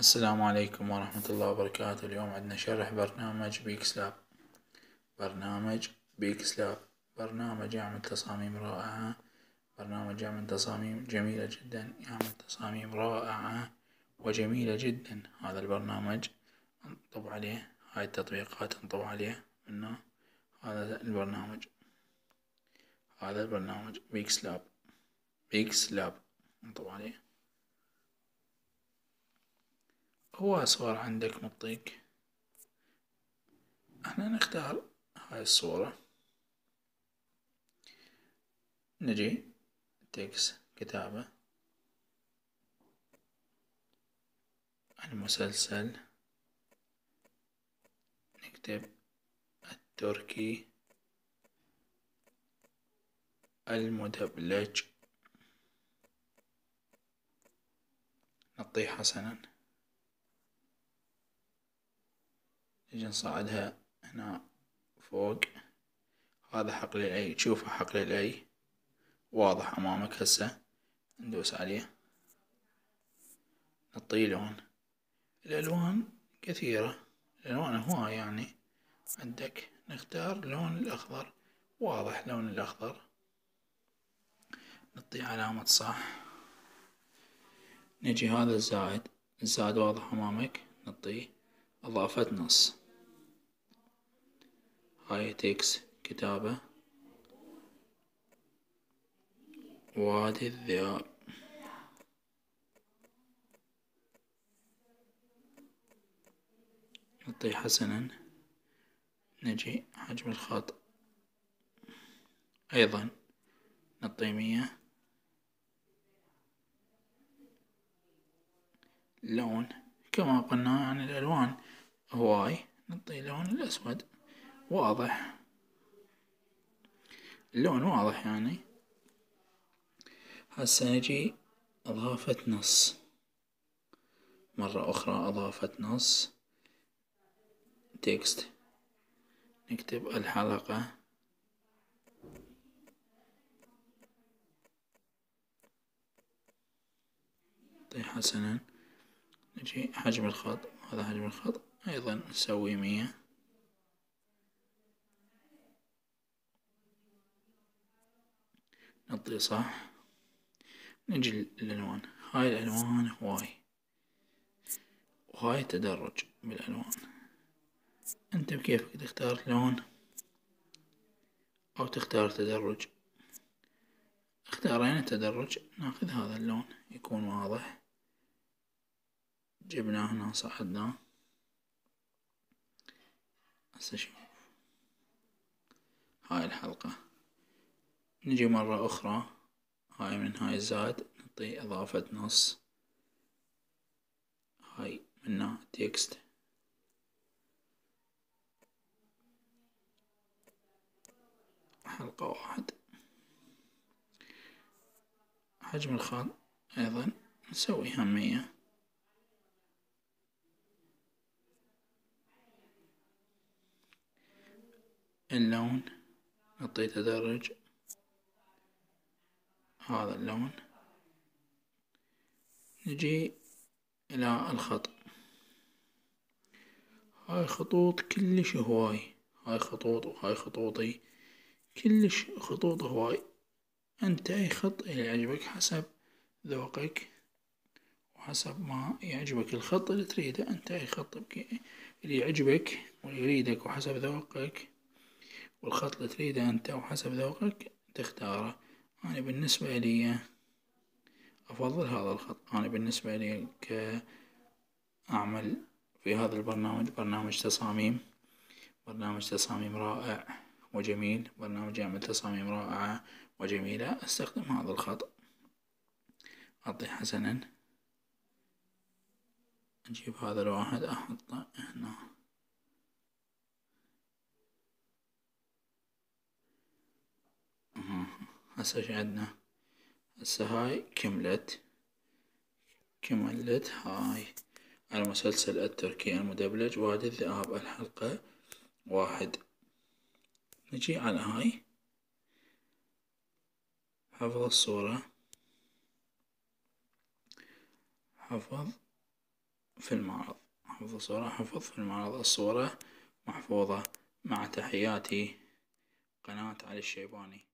السلام عليكم ورحمة الله وبركاته. اليوم عندنا شرح برنامج PixelLab برنامج PixelLab برنامج يعمل تصاميم رائعة. برنامج يعمل تصاميم جميلة جدا. يعمل تصاميم رائعة وجميلة جدا. هذا البرنامج انطب عليه. هاي التطبيقات انطب عليه منه. هذا البرنامج. هذا البرنامج PixelLab بيكس لاب انطب عليه. هو صور عندك مطيك أحنا نختار هاي الصورة. نجي تكس كتابة. المسلسل. نكتب التركي. المدبلج. نعطيه حسنا. نجي نصعدها هنا فوق. هذا حقل الأي. تشوفه حقل الأي. واضح أمامك هسه. ندوس عليه. نعطيه لون الألوان كثيرة. الألوان هواي يعني عندك. نختار لون الأخضر. واضح لون الأخضر. نعطيه علامة صح. نجي هذا الزائد. الزائد واضح أمامك. نعطيه. إضافة نص. هاي تكس كتابة. وادي الذئاب. نعطيه حسنا. نجي حجم الخط أيضا نعطيه مية. لون. كما قلنا عن الألوان. هواي. نعطيه لون الأسود. واضح. اللون واضح يعني. هسه نجي إضافة نص. مرة أخرى إضافة نص. تكست. نكتب الحلقة. طيب حسنا. نجي حجم الخط. هذا حجم الخط. أيضا نسوي مية. نعطيه صح؟ نجي للألوان. هاي الألوان هواي وهاي تدرج بالألوان. أنت بكيفك تختار لون أو تختار تدرج؟ اختارينا التدرج ناخذ هذا اللون. يكون واضح. جبناه هنا صعدناه هسه شوف. هاي الحلقة. نجي مرة أخرى. هاي من هاي الزاد نعطي إضافة نص. هاي منا تكست. حلقة واحد. حجم الخط أيضا نسويها مية. اللون. نعطيه تدرج. هذا اللون. نجي إلى الخط. هاي خطوط كلش هواي. هاي خطوط وهاي خطوطي. كلش خطوط هواي. أنت أي خط اللي يعجبك حسب ذوقك وحسب ما يعجبك الخط اللي تريده. أنت أي خط اللي يعجبك واللي يريدك وحسب ذوقك. والخط اللي تريده أنت وحسب ذوقك تختاره أنا بالنسبة لي أفضل هذا الخط. أنا بالنسبة لي كأعمل في هذا البرنامج برنامج تصاميم برنامج تصاميم رائع وجميل برنامج يعمل تصاميم رائعة وجميلة. أستخدم هذا الخط. أعطيه حسنا. أجيب هذا الواحد أحطه هنا. هسه إيش عندنا. هسه هاي كملت. كملت هاي. المسلسل التركي المدبلج. وادي الذئاب الحلقة واحد. نجي على هاي. حفظ الصورة. حفظ في المعرض. حفظ الصورة. حفظ في المعرض. الصورة محفوظة مع تحياتي. قناة علي الشيباني.